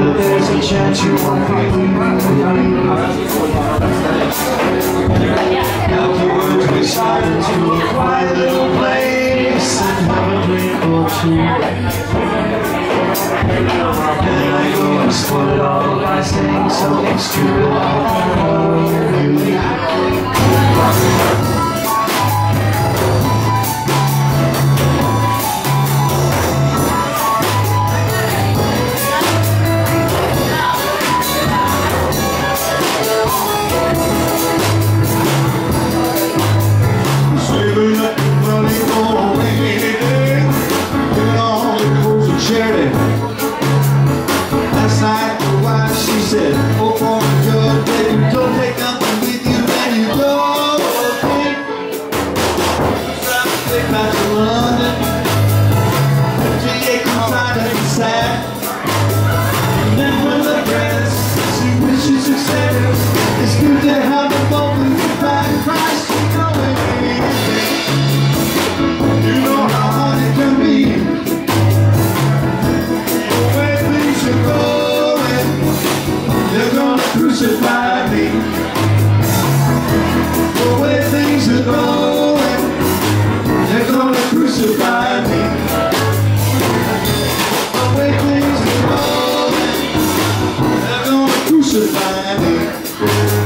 there's a chance you won't be leaving Afterwards we slide into a quiet little place and have a drink or two And I go and spoil it all by saying something stupid Sheridan Last night, the wife, she said, oh, crucify me. The way things are going They're gonna crucify me. The way things are going They're gonna crucify me